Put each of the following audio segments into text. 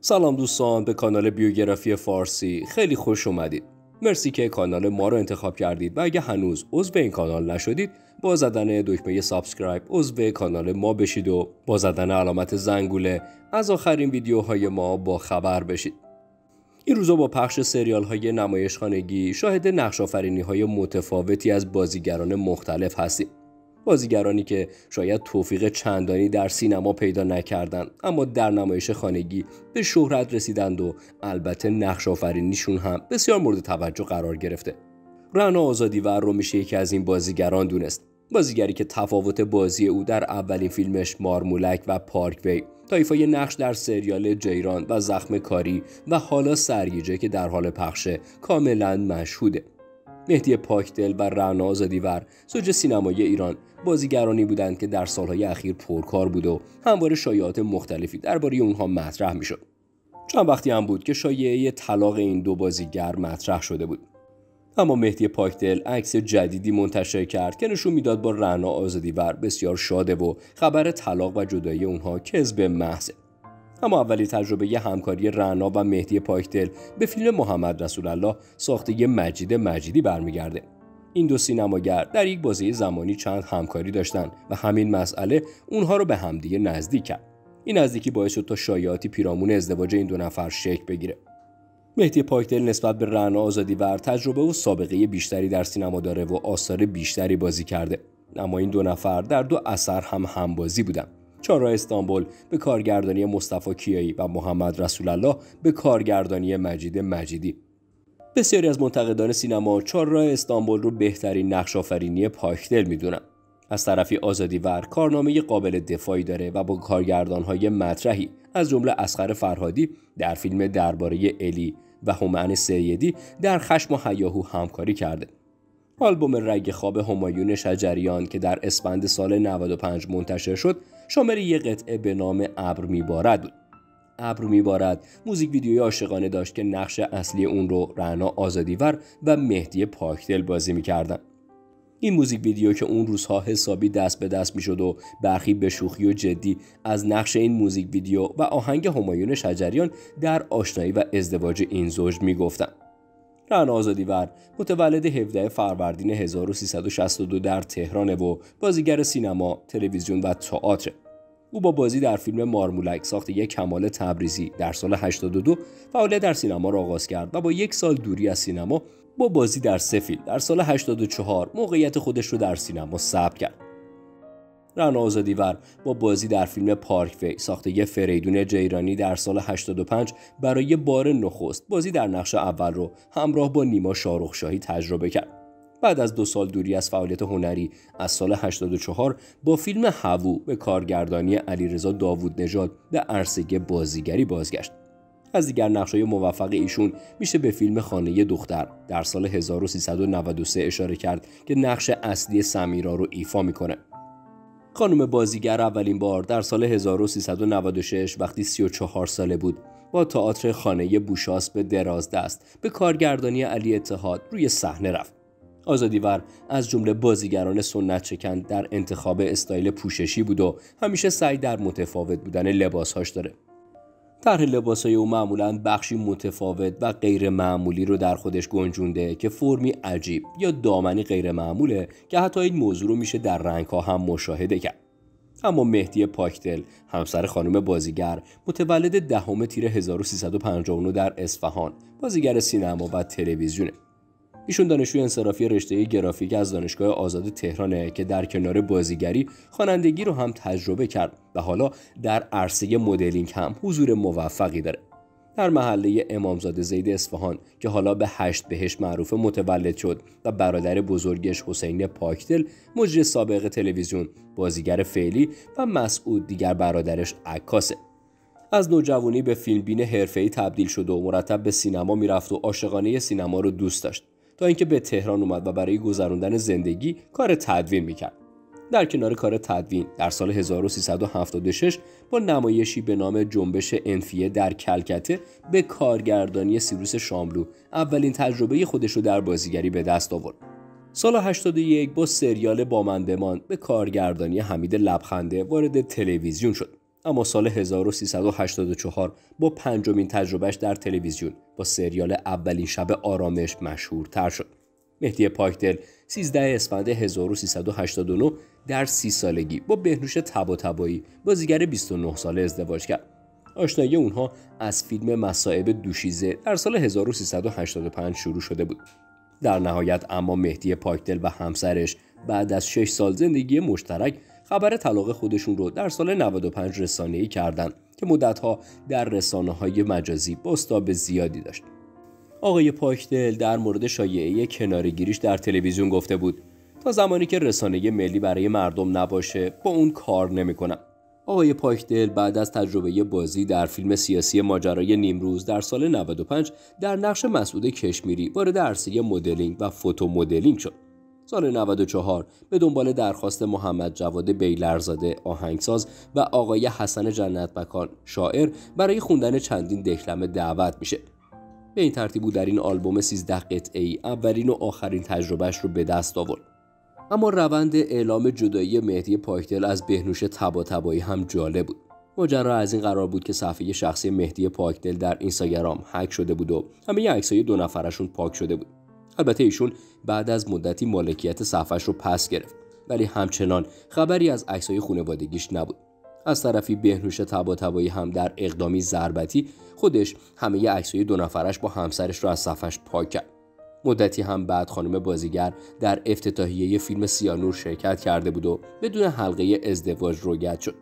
سلام دوستان به کانال بیوگرافی فارسی خیلی خوش اومدید. مرسی که کانال ما رو انتخاب کردید و اگه هنوز عضو این کانال نشدید با زدن دکمه subscribe عضو کانال ما بشید و با زدن علامت زنگوله از آخرین ویدیوهای ما با خبر بشید. این روزا با پخش سریال های نمایش خانگی شاهد نقش های متفاوتی از بازیگران مختلف هستیم. بازیگرانی که شاید توفیق چندانی در سینما پیدا نکردند اما در نمایش خانگی به شهرت رسیدند و البته نقش آفرینیشون هم بسیار مورد توجه قرار گرفته. رنا آزادیور رو میشه یکی از این بازیگران دونست. بازیگری که تفاوت بازی او در اولین فیلمش مارمولک و پارکوی تا نقش در سریال جیران و زخم کاری و حالا سرگیجه که در حال پخشه کاملا مشهوده. مهدی پاکدل و رعنا آزادیور زوج سینمایی ایران بازیگرانی بودند که در سالهای اخیر پرکار بود و همواره شایعات مختلفی درباره اونها مطرح می‌شد. چند وقتی هم بود که شایعه طلاق این دو بازیگر مطرح شده بود. اما مهدی پاکدل عکس جدیدی منتشر کرد که نشون می‌داد با رعنا آزادیور بسیار شاده و خبر طلاق و جدایی اونها کذب محضه اما اولی تجربه ی همکاری رعنا و مهدی پاکدل به فیلم محمد رسول الله ساخته مجید مجیدی برمیگرده. این دو سینماگر در یک بازی زمانی چند همکاری داشتند و همین مسئله اونها رو به همدیگه نزدیک کرد. این نزدیکی باعث شد تا شایعاتی پیرامون ازدواج این دو نفر شکل بگیره. مهدی پاکدل نسبت به رعنا آزادی ور تجربه و سابقه بیشتری در سینما داره و آثار بیشتری بازی کرده. اما این دو نفر در دو اثر هم همبازی بودند. چهارراه استانبول به کارگردانی مصطفی کیایی و محمد رسول الله به کارگردانی مجید مجیدی. بسیاری از منتقدان سینما چهارراه استانبول رو بهترین نقش آفرینی پاکدل می‌دونن. از طرفی آزادی ور کارنامه قابل دفاعی داره و با کارگردانهای مطرحی از جمله اسخر فرهادی در فیلم درباره الی و همعن سیدی در خشم و حیاهو همکاری کرده. آلبوم رگ خواب همایون شجریان که در اسفند سال 95 منتشر شد شامل یک قطعه به نام ابر میبارد بود. ابر میبارد. موزیک ویدیوی عاشقانه داشت که نقش اصلی اون رو رعنا آزادیور و مهدی پاکدل بازی می‌کردن. این موزیک ویدیو که اون روزها حسابی دست به دست می‌شد و برخی به شوخی و جدی از نقش این موزیک ویدیو و آهنگ همایون شجریان در آشنایی و ازدواج این زوج می‌گفتند رعنا آزادیور متولد 17 فروردین 1362 در تهران و بازیگر سینما، تلویزیون و تئاتر. او با بازی در فیلم مارمولک ساخت یک کمال تبریزی در سال 82 فعالیت در سینما را آغاز کرد و با یک سال دوری از سینما با بازی در سفیل در سال 84 موقعیت خودش رو در سینما ثبت کرد. رنا آزادیور با بازی در فیلم پارک وی ساخته فریدون جیرانی در سال 85 برای بار نخست بازی در نقش اول رو همراه با نیما شاهی تجربه کرد. بعد از دو سال دوری از فعالیت هنری از سال 84 با فیلم هوو به کارگردانی علیرضا داوود نژاد به عرصه بازیگری بازگشت. از دیگر نقشهای موفق ایشون میشه به فیلم خانه دختر در سال 1393 اشاره کرد که نقش اصلی سمیرا رو ایفا می‌کنه. خانم بازیگر اولین بار در سال 1396 وقتی 34 ساله بود با تئاتر خانه بوشاس به دراز دست به کارگردانی علی اتحاد روی صحنه رفت. آزادیور از جمله بازیگران سنت چکن در انتخاب استایل پوششی بود و همیشه سعی در متفاوت بودن لباسهاش داره. طرح لباسای او معمولا بخشی متفاوت و غیر معمولی رو در خودش گنجونده که فرمی عجیب یا دامنی غیر معموله که حتی این موضوع رو میشه در رنگ ها هم مشاهده کرد اما مهدی پاکتل همسر خانم بازیگر متولد دهم تیر 1359 در اصفهان بازیگر سینما و تلویزیونه ایشون دانشجوی انصرافی رشته گرافیک از دانشگاه آزاد تهرانه که در کنار بازیگری خوانندگی رو هم تجربه کرد و حالا در عرصه مدلینگ هم حضور موفقی داره. در محله امامزاده زید اصفهان که حالا به هشت بهش معروف متولد شد و برادر بزرگش حسین پاکدل مجری سابق تلویزیون بازیگر فعلی و مسعود دیگر برادرش عکاسه. از نوجوانی به فیلمبین حرفه‌ای تبدیل شد و مرتب به سینما می‌رفت و عاشقانه سینما رو دوست داشت. تا اینکه به تهران اومد و برای گذراندن زندگی کار تدوین می‌کرد در کنار کار تدوین در سال 1376 با نمایشی به نام جنبش انفیه در کلکته به کارگردانی سیروس شاملو اولین تجربه خودش رو در بازیگری به دست آورد. سال 81 با سریال با من بمان به کارگردانی حمید لبخنده وارد تلویزیون شد. اما سال 1384 با پنجمین تجربهش در تلویزیون با سریال اولین شب آرامش مشهورتر شد. مهدی پاکدل 13 اسفند 1389 در سی سالگی با بهنوش تبا تبایی بازیگر 29 ساله ازدواج کرد. آشنایی اونها از فیلم مصائب دوشیزه در سال 1385 شروع شده بود. در نهایت اما مهدی پاکدل و همسرش بعد از 6 سال زندگی مشترک خبر طلاق خودشون رو در سال 95 رسانه‌ای کردند که مدتها در رسانه های مجازی باستاب زیادی داشت. آقای پاکدل در مورد شایعه کنارگیریش در تلویزیون گفته بود تا زمانی که رسانه ملی برای مردم نباشه با اون کار نمی‌کنم. آقای پاکدل بعد از تجربه بازی در فیلم سیاسی ماجرای نیمروز در سال 95 در نقش مسعود کشمیری وارد عرصه مدلینگ و فوتو مدلینگ شد. سال 94 به دنبال درخواست محمد جواد بیلرزاده آهنگساز و آقای حسن جنت مکان شاعر برای خوندن چندین دکلمه دعوت میشه. به این ترتیب بود در این آلبوم 13 قطعه ای اولین و آخرین تجربهش رو به دست آورد. اما روند اعلام جدایی مهدی پاکدل از بهنوش تبا تبایی هم جالب بود. ماجرا از این قرار بود که صفحه شخصی مهدی پاکدل در اینستاگرام هک شده بود و همه عکسای دو نفرشون پاک شده بود. البته ایشون بعد از مدتی مالکیت صفحش رو پس گرفت ولی همچنان خبری از عکسای خانوادگیش نبود. از طرفی بهنوش تبا تبایی هم در اقدامی ضربتی خودش همه عکسای دو نفرش با همسرش رو از صفحش پاک کرد. مدتی هم بعد خانم بازیگر در افتتاحیه فیلم سیانور شرکت کرده بود و بدون حلقه ازدواج رویت شد.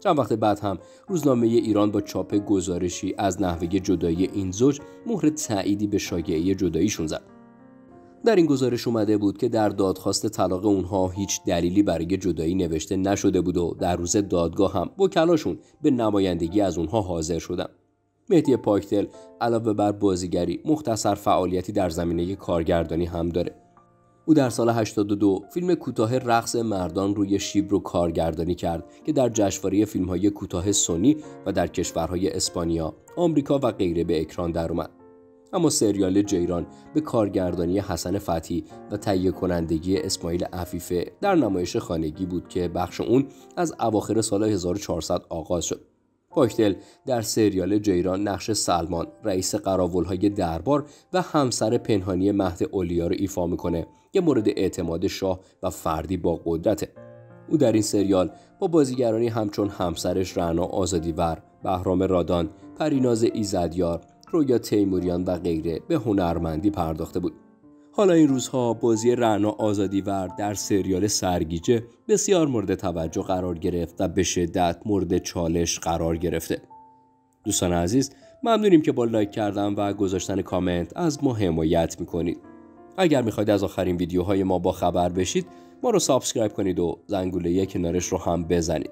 چند وقت بعد هم روزنامه ایران با چاپ گزارشی از نحوه جدایی این زوج مهر تأییدی به شایعه جداییشون زد. در این گزارش اومده بود که در دادخواست طلاق اونها هیچ دلیلی برای جدایی نوشته نشده بود و در روز دادگاه هم وکلاشون به نمایندگی از اونها حاضر شدن. مهدی پاکتل علاوه بر بازیگری مختصر فعالیتی در زمینه کارگردانی هم داره. او در سال 82 فیلم کوتاه رقص مردان روی شیب رو کارگردانی کرد که در جشنواره فیلم‌های کوتاه سونی و در کشورهای اسپانیا، آمریکا و غیره به اکران در اومد. اما سریال جیران به کارگردانی حسن فتی و تهیه کنندگی اسماعیل عفیفه در نمایش خانگی بود که بخش اون از اواخر سال 1400 آغاز شد. پاکتل در سریال جیران نقش سلمان رئیس قراولهای دربار و همسر پنهانی مهد اولیا رو ایفا می‌کنه که مورد اعتماد شاه و فردی با قدرته او در این سریال با بازیگرانی همچون همسرش رعنا آزادیور بهرام رادان پریناز ایزدیار رویا تیموریان و غیره به هنرمندی پرداخته بود. حالا این روزها بازی رعنا آزادیور در سریال سرگیجه بسیار مورد توجه قرار گرفت و به شدت مورد چالش قرار گرفته. دوستان عزیز ممنونیم که با like کردن و گذاشتن کامنت از ما حمایت می‌کنید. اگر می‌خواید از آخرین ویدیوهای ما با خبر بشید ما رو subscribe کنید و زنگوله کنارش رو هم بزنید.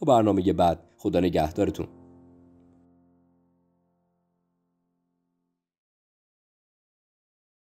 تا برنامه بعد خدا نگهدارتون.